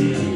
see.